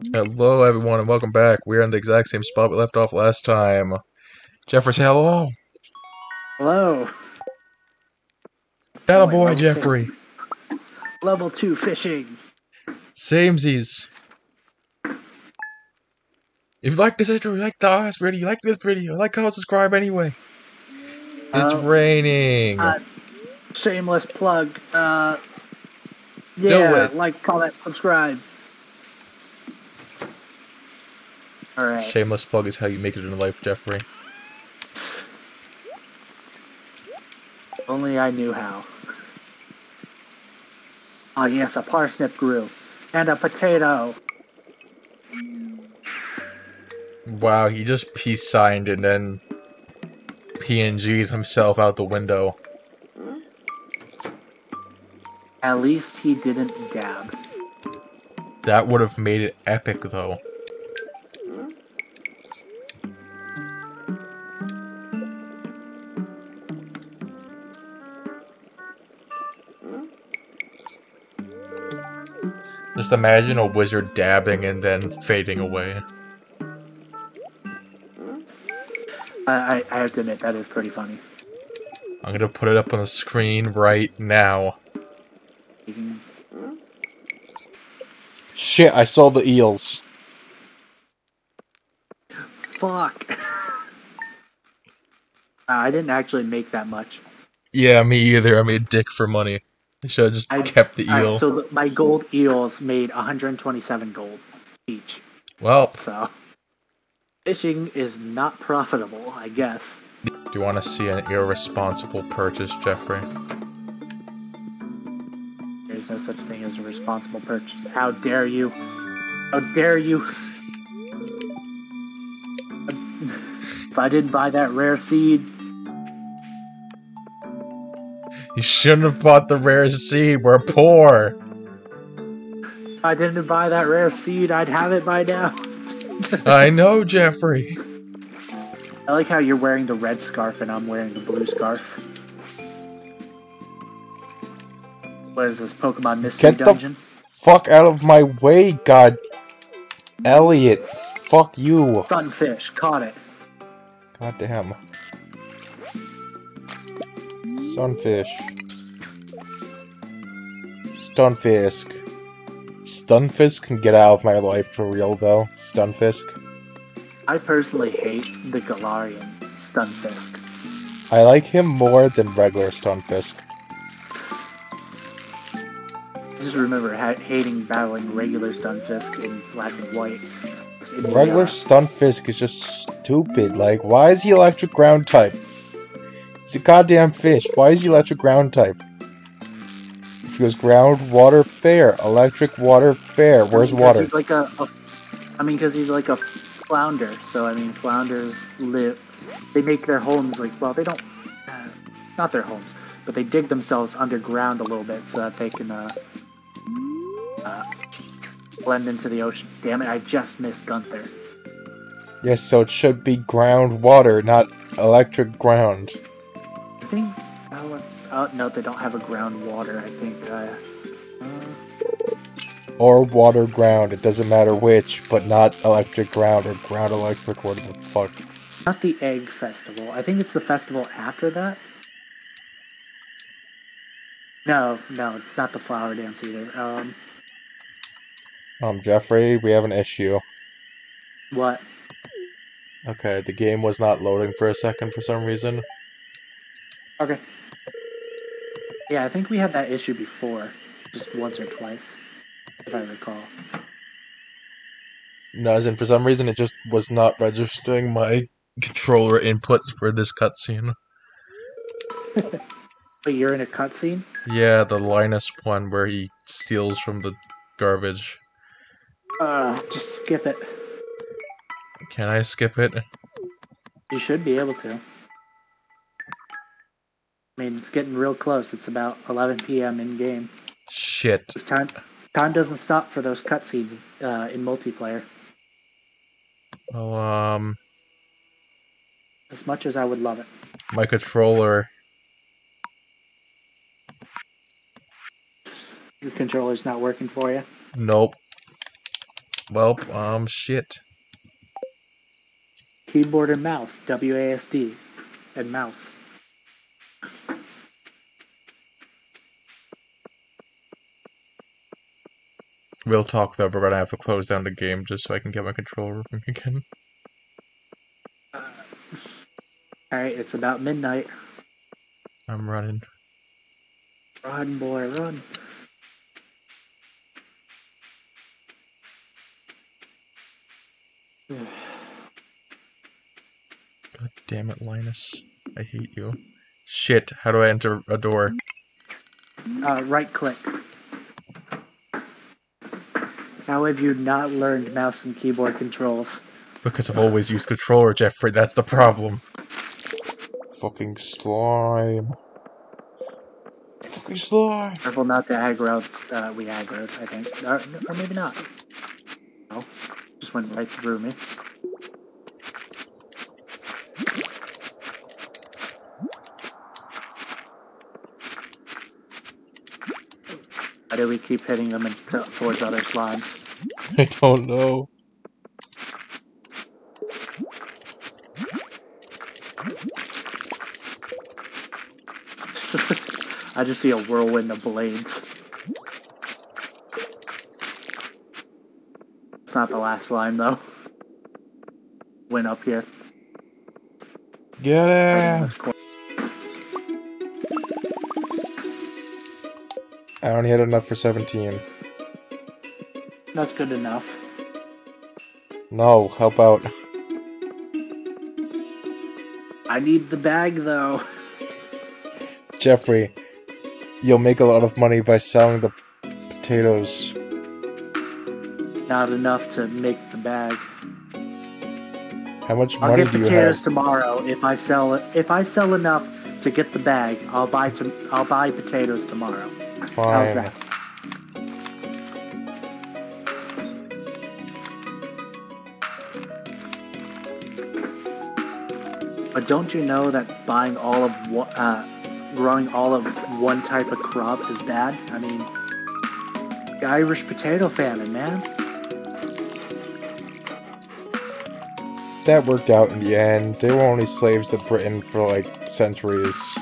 Hello, everyone, and welcome back. We're in the exact same spot we left off last time. Jeffrey, say hello. Hello. Atta my boy. Jeffrey. Level 2 fishing. Samesies. If you like this intro, you like the last video, you like this video, like, comment, subscribe anyway. It's Uh, raining. uh, Shameless plug. Uh, yeah, like, comment, subscribe. Alright. Shameless plug is how you make it in life, Jeffrey. Only I knew how. Oh yes, a parsnip grew. And a potato. Wow, he just peace signed and then PNG'd himself out the window. At least he didn't dab. That would have made it epic, though. Just imagine a wizard dabbing and then fading away. I, I, I have to admit, that is pretty funny. I'm gonna put it up on the screen right now. You can- Shit, I saw the eels. Fuck. Uh, I didn't actually make that much. Yeah, me either. I made dick for money. I should have just I- kept the eel. so the, my gold eels made 127 gold each. well, So fishing is not profitable, I guess. do you want to see an irresponsible purchase, Jeffrey? There's no such thing as a responsible purchase. How dare you? How dare you? If I didn't buy that rare seed, You shouldn't have bought the rare seed. We're poor. if I didn't buy that rare seed, I'd have it by now. I know, Jeffrey. I like how you're wearing the red scarf and I'm wearing the blue scarf. What is this Pokemon Mystery Get the- Dungeon? Fuck out of my way, God. Elliot, fuck you. Sunfish, caught it. God damn. Sunfish. Stunfisk. Stunfisk can get out of my life for real, though. Stunfisk. I personally hate the Galarian Stunfisk. I like him more than regular Stunfisk. I just remember ha- hating battling regular Stunfisk in black and white. Just in the, Regular uh, Stunfisk is just stupid. Like, why is he electric ground type? He's a goddamn fish. Why is he electric ground type? If he was ground, water, fair. Electric, water, fair. Where's because water? He's like a, a I mean, because he's like a flounder. So I mean, flounders live. They make their homes like well, they don't, uh, not their homes, but they dig themselves underground a little bit so that they can uh, uh, blend into the ocean. Damn it! I just missed Gunther. Yes, so it should be ground water, not electric ground. I think. Oh, no, they don't have a ground water. I think. Uh, uh, Or water ground. It doesn't matter which, but not electric ground or ground electric, whatever the fuck. not the egg festival. I think it's the festival after that. No, no, it's not the flower dance either. Um, Um, Jeffrey, we have an issue. what? Okay, the game was not loading for a second for some reason. Okay. Yeah, I think we had that issue before, just once or twice, if I recall. No, as in for some reason it just was not registering my controller inputs for this cutscene. But you're in a cutscene. Yeah, the Linus one where he steals from the garbage. Uh, just skip it. Can I skip it? You should be able to. I mean, it's getting real close. It's about 11 p.m. in game. Shit. Time, time doesn't stop for those cutscenes uh, in multiplayer. Well, um, As much as I would love it. my controller. Your controller's not working for you. Nope. Well, um, shit. Keyboard and mouse. WASD. And mouse. Real talk though, we're gonna have to close down the game just so I can get my controller working again. Alright, it's about midnight. I'm running. Run, boy, run. God damn it, Linus. I hate you. Shit, how do I enter a door? Uh, right click. How have you not learned mouse and keyboard controls? Because I've always used controller, Jeffrey, that's the problem. Fucking slime. Fucking slime. Careful not to aggro. Uh, we aggroed, I think. Or, or maybe not. No. Just went right through me. Do we keep hitting them and towards other slimes? I don't know. I just see a whirlwind of blades. It's not the last slime though. Went up here. Get him! I only had enough for 17. That's good enough. No, help out. I need the bag though. Jeffrey, you'll make a lot of money by selling the potatoes. Not enough to make the bag. How much I'll money get do you potatoes tomorrow if I sell it. If I sell enough to get the bag, I'll buy to, I'll buy potatoes tomorrow. How's that? But don't you know that buying all of one, uh, growing all of one type of crop is bad? I mean, the Irish potato famine, man. That worked out in the end. They were only slaves to Britain for like centuries.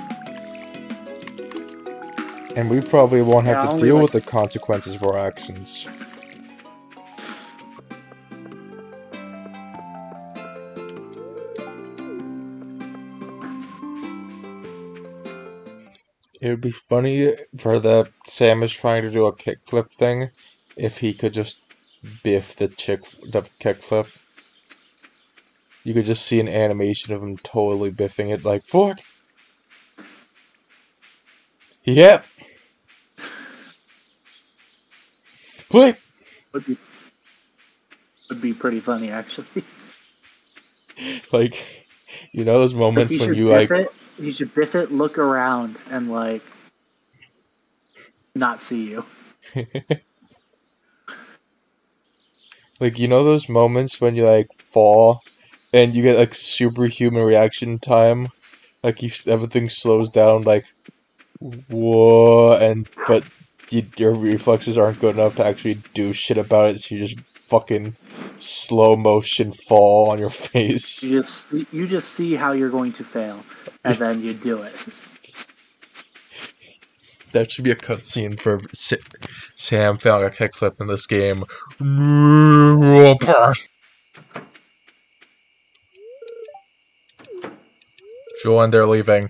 And we probably won't have Yeah, to deal like- with the consequences of our actions. It would be funny for the Samus trying to do a kickflip thing if he could just biff the chick the kickflip. You could just see an animation of him totally biffing it like fuck. Yep. Would be would be pretty funny actually. Like you know those moments he when you like it. He should biff it, look around, and like not see you. like you know those moments when you like fall and you get like superhuman reaction time like you everything slows down like whoa and but you, your reflexes aren't good enough to actually do shit about it so you just fucking slow motion fall on your face You just see, you just see how you're going to fail, and then you do it. that should be a cutscene for Sa- Sam failing a kickflip in this game Joel and they're leaving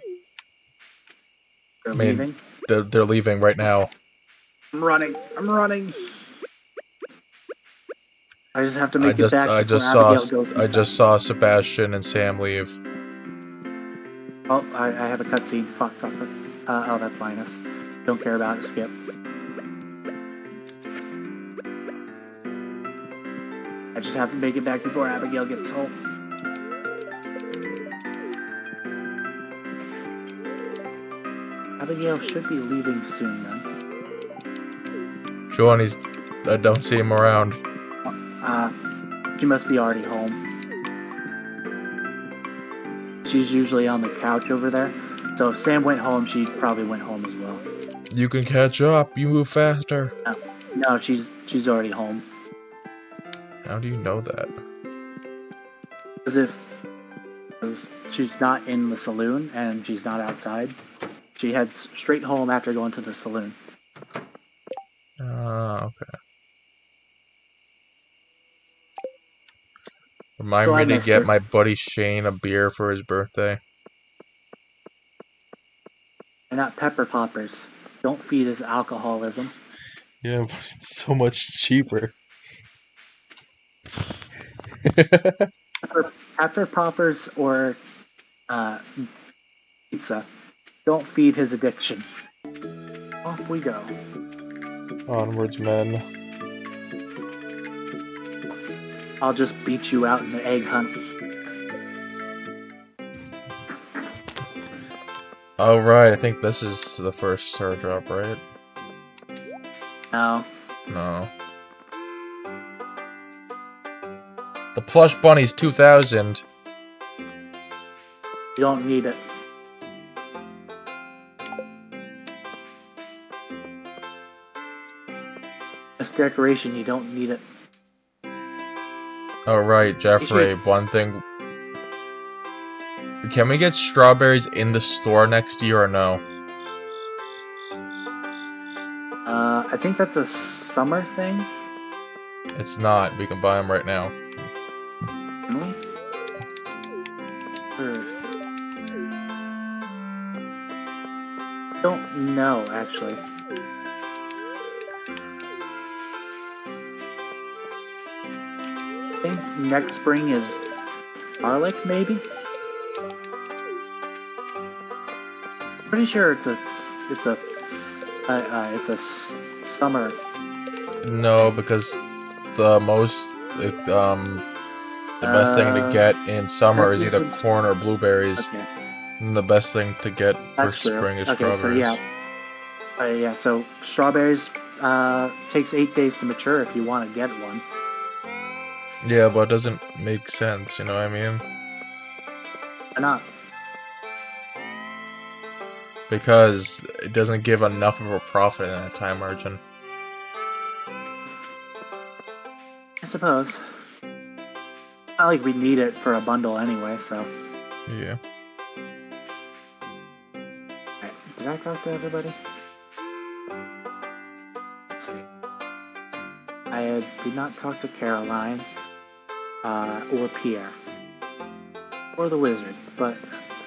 They're Man. leaving. they're, they're leaving right now I'm running. I'm running. I just have to I make it just back. I just saw goes I just saw Sebastian and Sam leave. Oh, I, I have a cutscene. Fuck, fuck, fuck. Uh, oh, that's Linus. Don't care about it. Skip. I just have to make it back before Abigail gets home. Abigail should be leaving soon then. He's I don't see him around. Uh, she must be already home. She's usually on the couch over there. So if Sam went home, she probably went home as well. You can catch up. You move faster. No, no she's she's already home. How do you know that? As if because she's not in the saloon and she's not outside. She heads straight home after going to the saloon. Ah, okay. Remind So I me to missed get her. my buddy Shane a beer for his birthday. They're not pepper poppers. Don't feed his alcoholism. Yeah, but it's so much cheaper. Pepper, pepper poppers or uh, pizza. Don't feed his addiction. Off we go. Onwards, men. I'll just beat you out in the egg hunt. Oh, right, I think this is the first star drop, right? No. No. The plush bunny's 2000. You don't need it. Decoration, you don't need it. Oh, right, Jeffrey, one thing. Can we get strawberries in the store next year or no? Uh, I think that's a summer thing. It's not. We can buy them right now. Don't know actually. I think next spring is garlic, maybe. Pretty sure it's a it's a uh, uh, it's a s- summer. No, because the most, it, um, the best thing to Uh, get in summer is either corn or blueberries. Okay. And the best thing to get for That's true. spring is okay, strawberries. so yeah. Uh, yeah, so strawberries uh, takes eight days to mature if you want to get one. Yeah, but it doesn't make sense, you know what I mean? Why not? Because it doesn't give enough of a profit in that time margin. I suppose. Not like we need it for a bundle anyway, so. Yeah. Did I talk to everybody? I did not talk to Caroline, uh, or Pierre, or the wizard, but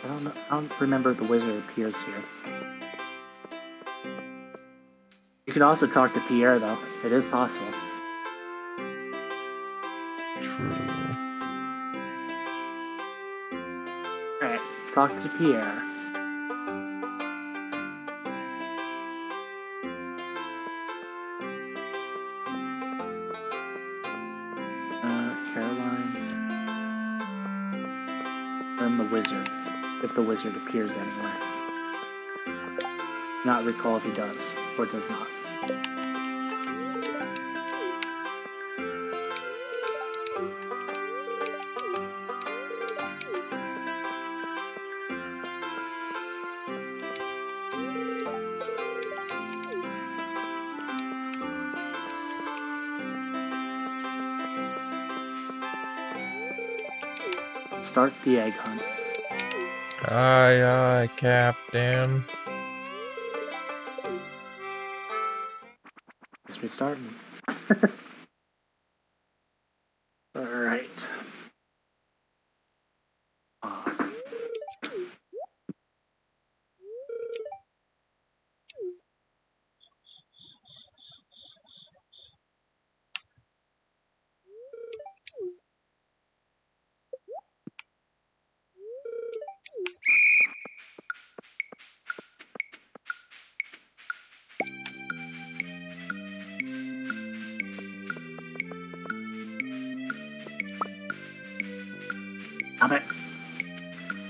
I don't know. I don't remember if the wizard appears here. You could also talk to Pierre, though. It is possible. True. Alright, talk to Pierre. The wizard appears anywhere. Not recall if he does, or does not. Start the egg hunt. Aye, aye, Captain. Let's we start.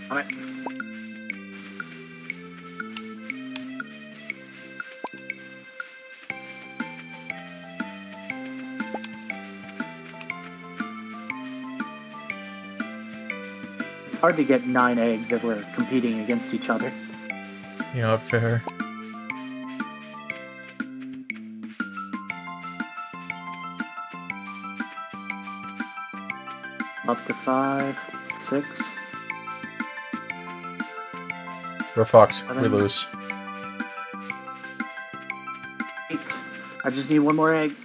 Stop it. It's hard to get nine eggs if we're competing against each other. You know, fair. Up to five, six. We're fucked. We lose. I just need one more egg.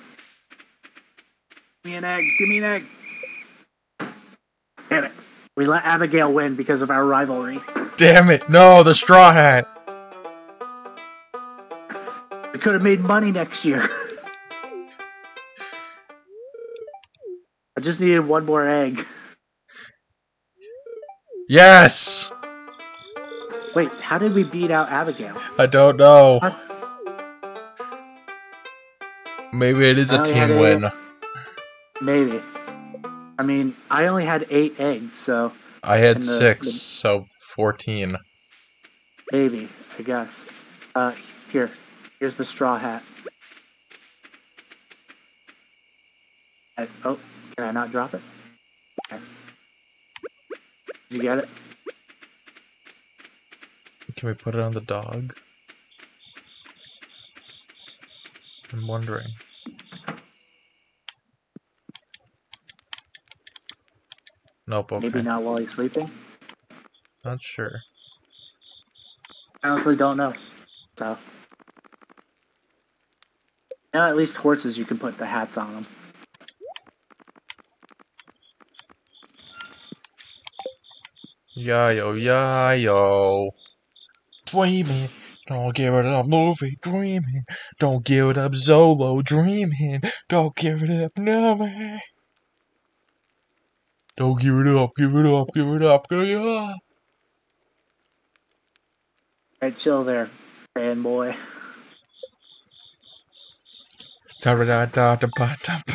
Give me an egg. Give me an egg. Damn it. We let Abigail win because of our rivalry. Damn it! No, the straw hat. We could have made money next year. I just needed one more egg. Yes. Wait, how did we beat out Abigail? I don't know. What? Maybe it is a team win. Maybe. I mean, I only had eight eggs, so I had the- six, the- so fourteen. maybe, I guess. Uh, here. Here's the straw hat. I- oh, can I not drop it? Okay. Did you get it? Can we put it on the dog? I'm wondering. Nope. Okay. Maybe not while he's sleeping. Not sure. I honestly don't know. So. Now at least horses you can put the hats on them. Yayo, yayo. Dreaming. Don't give it up, movie. Dreaming. Don't give it up, Zolo. Dreaming. Don't give it up, no man. Don't give it up, give it up, give it up, give it up. Alright, chill there, fanboy. Da-da-da-da-da-ba-da-ba-da.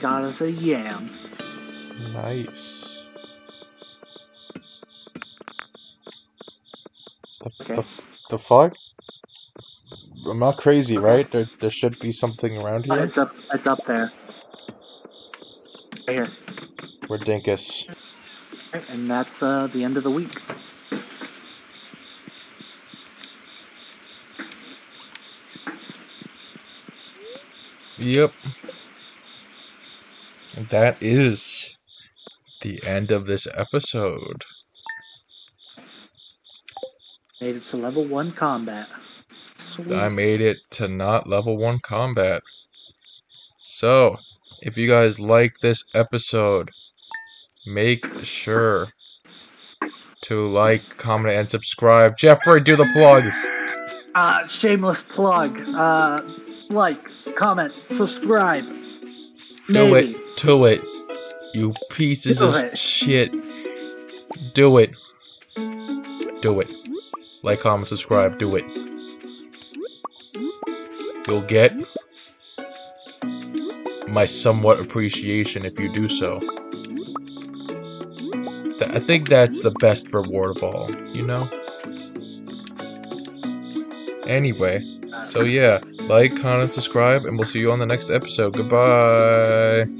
Got us a yam. Nice. The, Okay. the, the fuck? I'm not crazy, right? There, there should be something around Uh, here. it's up. It's up there. Right here. We're dinkus. Right, and that's uh, the end of the week. Yep. That is the end of this episode. Made it to level one combat. Sweet. I made it to not level 1 combat. So, if you guys like this episode, make sure to like, comment, and subscribe. Jeffrey, do the plug. Uh, shameless plug. Uh, like, comment, subscribe. Do it. Do it. You pieces Do of it. shit. Do it. Do it. Like, comment, subscribe. Do it. You'll get my somewhat appreciation if you do so. Th- I think that's the best reward of all, you know? Anyway, so yeah, like, comment, subscribe, and we'll see you on the next episode. Goodbye.